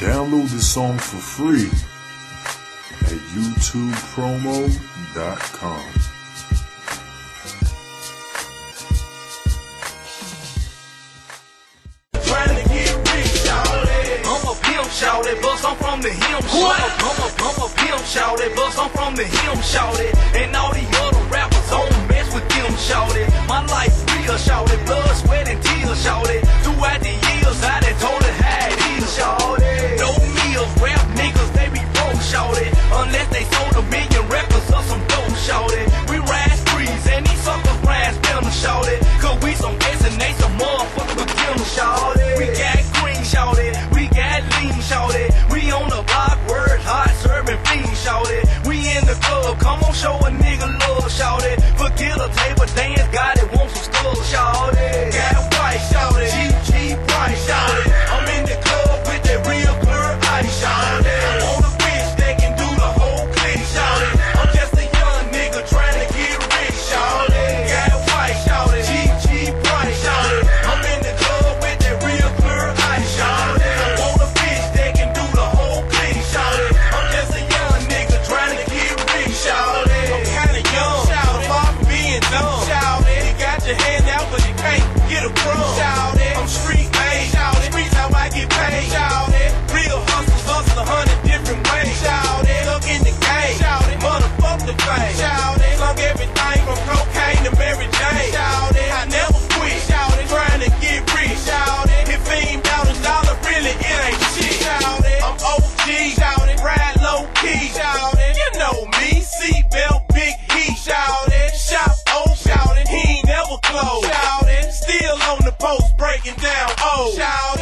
Download the song for free at youtubepromo.com. Trying to get rich, shawty. I'm a pimp, shawty, but I'm from the him, shawty. I'm a, I'm a pimp, shawty, but I'm from the him, shawty. And all the other rappers love. Come on, show a nigga love, shout it. Forget a table dance, got it flow. Shouting, still on the post, breaking down. Oh, shouting.